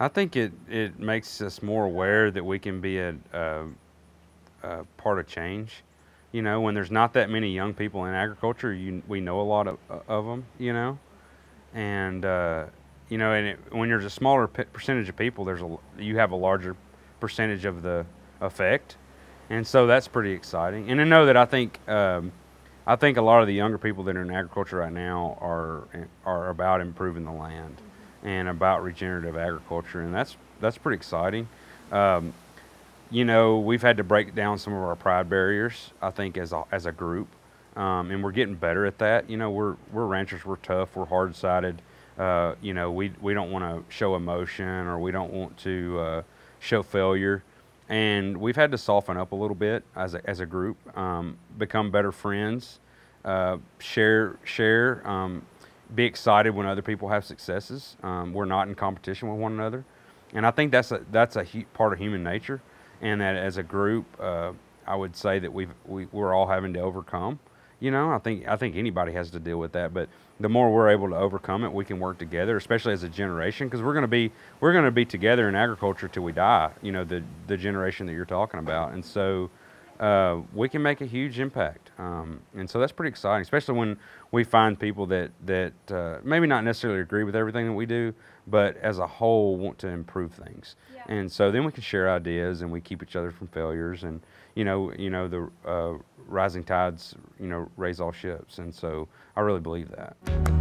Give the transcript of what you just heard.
I think it, it makes us more aware that we can be a, a, a part of change. You know, when there's not that many young people in agriculture, you, we know a lot of, of them, you know. And, uh, you know, and it, when there's a smaller pe- percentage of people, there's a, you have a larger percentage of the effect. And so that's pretty exciting. And I know that I think, um, I think a lot of the younger people that are in agriculture right now are, are about improving the land and about regenerative agriculture, and that's that's pretty exciting. Um, you know, we've had to break down some of our pride barriers. I think as a, as a group, um, and we're getting better at that. You know, we're we're ranchers. We're tough. We're hard sided. Uh, you know, we we don't want to show emotion or we don't want to uh, show failure. And we've had to soften up a little bit as a, as a group, um, become better friends, uh, share share um, be excited when other people have successes. Um, we're not in competition with one another, and I think that's a that's a part of human nature, and that as a group, uh, I would say that we've we, we're all having to overcome. You know, I think I think anybody has to deal with that, but the more we're able to overcome it, we can work together, especially as a generation, because we're going to be we're going to be together in agriculture till we die. You know, the the generation that you're talking about, and so uh, we can make a huge impact. Um, and so that's pretty exciting, especially when we find people that, that uh, maybe not necessarily agree with everything that we do, but as a whole want to improve things. Yeah. And so then we can share ideas and we keep each other from failures. And, you know, you know the uh, rising tides, you know, raise all ships. And so I really believe that.